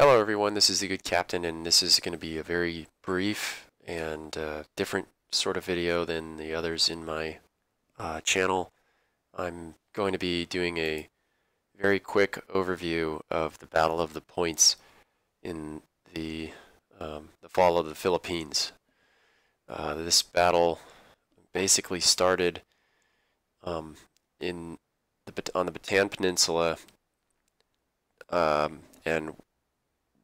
Hello everyone, this is the Good Captain and this is going to be a very brief and uh, different sort of video than the others in my uh, channel. I'm going to be doing a very quick overview of the Battle of the Points in the, um, the fall of the Philippines. Uh, this battle basically started um, in the, on the Bataan Peninsula um, and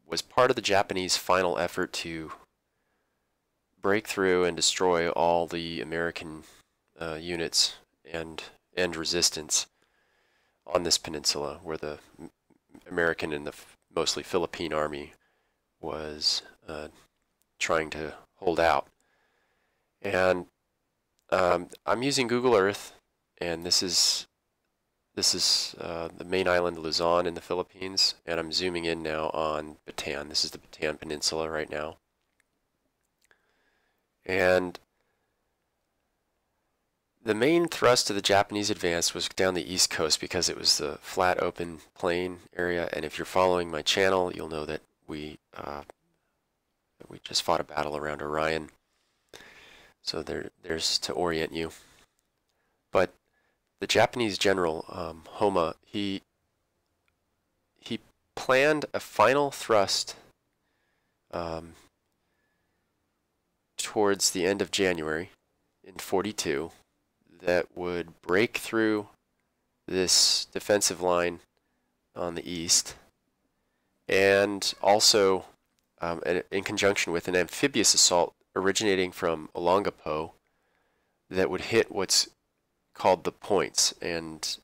was part of the Japanese final effort to break through and destroy all the American uh, units and and resistance on this peninsula where the American and the mostly Philippine army was uh, trying to hold out. And um, I'm using Google Earth, and this is this is uh, the main island Luzon in the Philippines, and I'm zooming in now on Bataan. This is the Bataan Peninsula right now. And the main thrust of the Japanese advance was down the east coast because it was the flat open plain area. And if you're following my channel, you'll know that we uh, we just fought a battle around Orion. So there, there's to orient you. But the Japanese general um, Homma, he he planned a final thrust um, towards the end of January in 42 that would break through this defensive line on the east and also um, in conjunction with an amphibious assault originating from Olongapo that would hit what's called the points. And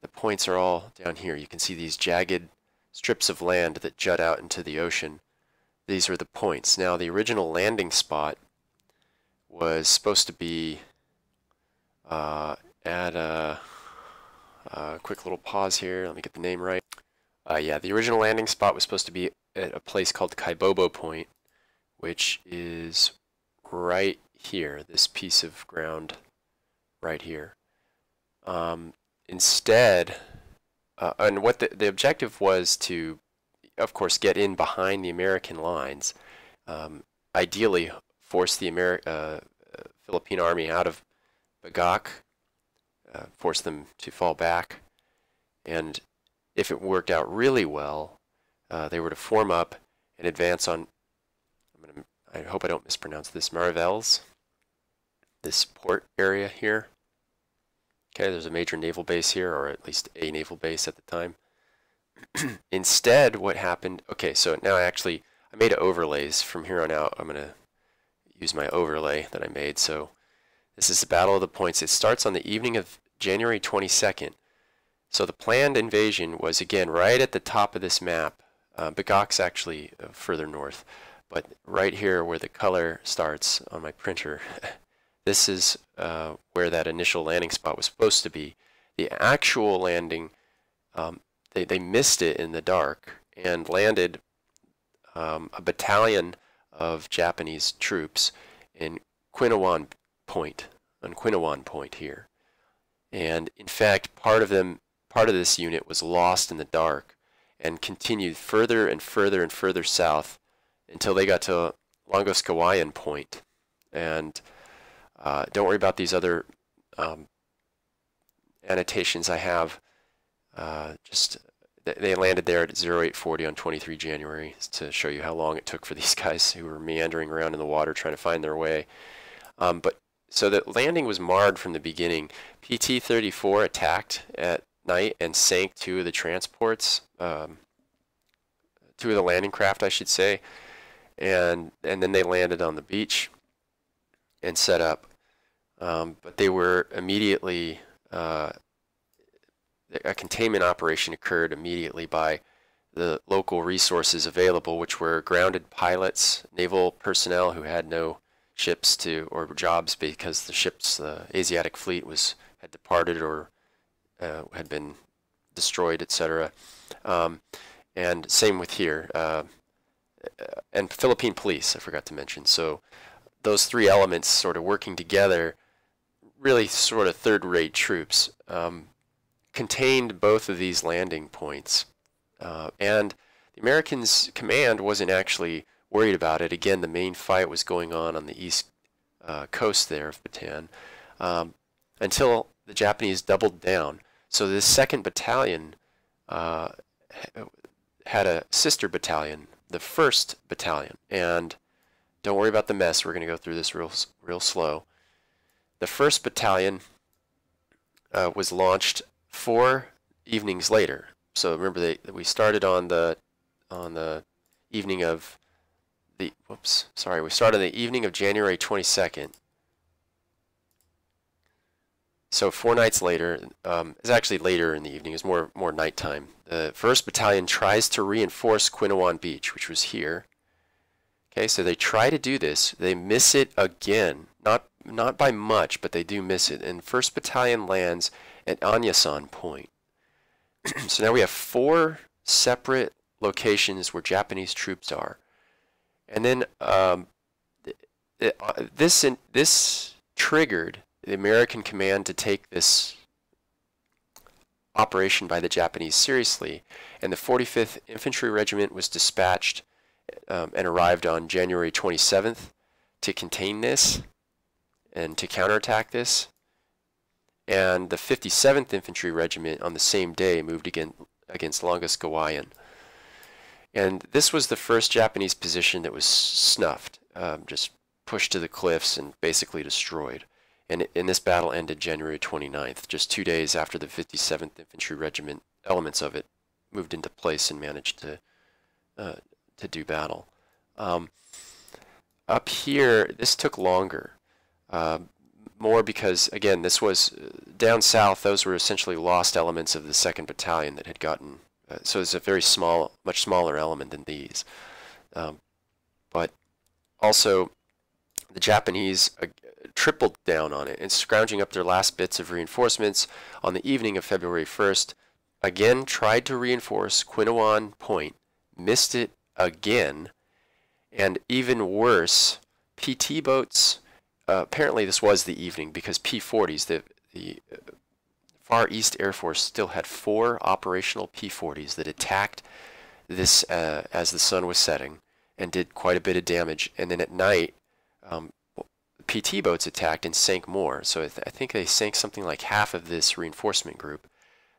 the points are all down here. You can see these jagged strips of land that jut out into the ocean. These are the points. Now, the original landing spot was supposed to be uh, at a, a, quick little pause here. Let me get the name right. Uh, yeah, the original landing spot was supposed to be at a place called Caibobo Point, which is right here, this piece of ground right here. Um, instead, uh, and what the, the objective was to, of course, get in behind the American lines, um, ideally force the Ameri uh, Philippine army out of Bagac, uh, force them to fall back, and if it worked out really well, uh, they were to form up and advance on, I'm gonna, i hope I don't mispronounce this, Mariveles, this port area here. Okay, there's a major naval base here, or at least a naval base at the time. Instead, what happened, okay, so now I actually, I made overlays. From here on out, I'm going to use my overlay that I made. So this is the Battle of the Points. It starts on the evening of January 22nd. So the planned invasion was, again, right at the top of this map. Uh, Bagac's actually uh, further north. But right here where the color starts on my printer, This is uh, where that initial landing spot was supposed to be. The actual landing, um, they, they missed it in the dark and landed um, a battalion of Japanese troops in Quinauan Point, on Quinauan Point here. And in fact, part of them, part of this unit was lost in the dark and continued further and further and further south until they got to Longoskawayan Point. And uh, don't worry about these other um, annotations I have. Uh, just they landed there at 0840 on 23 January to show you how long it took for these guys who were meandering around in the water trying to find their way. Um, but so the landing was marred from the beginning. PT-34 attacked at night and sank two of the transports, um, two of the landing craft, I should say, and and then they landed on the beach and set up. Um, but they were immediately, uh, a containment operation occurred immediately by the local resources available, which were grounded pilots, naval personnel who had no ships to or jobs because the ships, the Asiatic fleet was had departed or uh, had been destroyed, etc. Um, and same with here, uh, and Philippine police. I forgot to mention. So those three elements sort of working together really sort of third-rate troops, um, contained both of these landing points. Uh, and The Americans' command wasn't actually worried about it. Again, the main fight was going on on the east uh, coast there of Bataan um, until the Japanese doubled down. So this second battalion uh, had a sister battalion, the first battalion, and don't worry about the mess. We're going to go through this real, real slow. The first battalion uh, was launched four evenings later. So remember, they, we started on the on the evening of the whoops, sorry, we started on the evening of January 22nd. So four nights later, um, it's actually later in the evening. It's more more nighttime. The first battalion tries to reinforce Quinauan Beach, which was here. Okay, so they try to do this. They miss it again. Not not by much, but they do miss it. And first battalion lands at Anyasan Point. so now we have four separate locations where Japanese troops are. And then um, uh, this this triggered the American command to take this operation by the Japanese seriously, and the 45th Infantry Regiment was dispatched um, and arrived on January 27th to contain this and to counterattack this. And the 57th Infantry Regiment on the same day moved against, against Longoskawayan. And this was the first Japanese position that was snuffed, um, just pushed to the cliffs and basically destroyed. And in this battle ended January 29th, just two days after the 57th Infantry Regiment, elements of it, moved into place and managed to uh, to do battle. Um, up here, this took longer, uh, more because again, this was uh, down south. Those were essentially lost elements of the second battalion that had gotten uh, so it's a very small, much smaller element than these. Um, but also, the Japanese uh, tripled down on it and scrounging up their last bits of reinforcements on the evening of February 1st. Again, tried to reinforce Quinauan Point, missed it again, and even worse, PT boats. Uh, apparently, this was the evening because P-40s, the the uh, Far East Air Force still had four operational P-40s that attacked this uh, as the sun was setting and did quite a bit of damage. And then at night, um, PT boats attacked and sank more. So I, th I, think they sank something like half of this reinforcement group.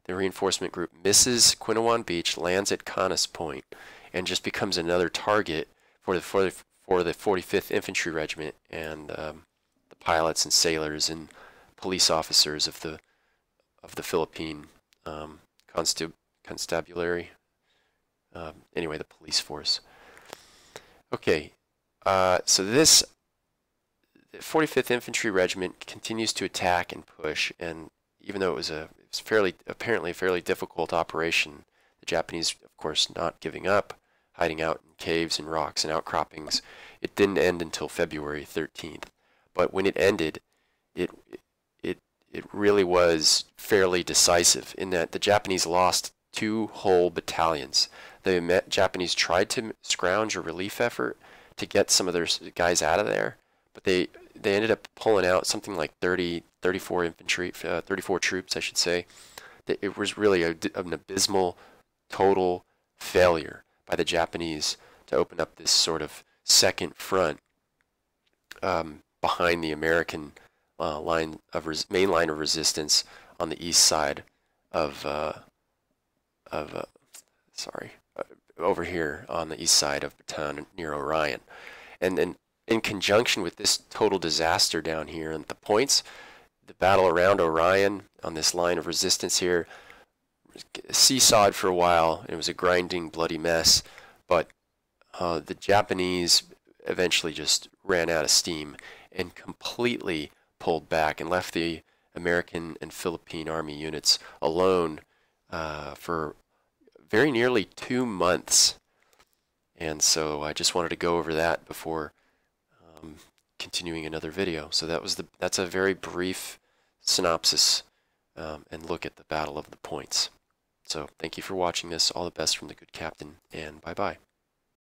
The reinforcement group misses Quinauan Beach, lands at Canas Point, and just becomes another target for the for the, for the 45th Infantry Regiment and um, pilots and sailors and police officers of the of the Philippine um, constab constabulary. Um, anyway, the police force. Okay, uh, so this 45th Infantry Regiment continues to attack and push, and even though it was a it was fairly apparently a fairly difficult operation, the Japanese, of course, not giving up, hiding out in caves and rocks and outcroppings. It didn't end until February 13th, but when it ended, it it it really was fairly decisive in that the Japanese lost two whole battalions. The Japanese tried to scrounge a relief effort to get some of their guys out of there, but they they ended up pulling out something like 30, 34 infantry, uh, 34 troops, I should say. It was really a, an abysmal, total failure by the Japanese to open up this sort of second front um, behind the American uh, line of main line of resistance on the east side of uh, of uh, sorry uh, over here on the east side of Bataan near Orion, and then in conjunction with this total disaster down here and the points, the battle around Orion on this line of resistance here seesawed for a while. It was a grinding, bloody mess, but uh, the Japanese eventually just ran out of steam and completely pulled back and left the American and Philippine Army units alone uh, for very nearly two months. And so I just wanted to go over that before um, continuing another video. So that was the that's a very brief synopsis um, and look at the Battle of the Points. So thank you for watching this. All the best from the good captain, and bye-bye.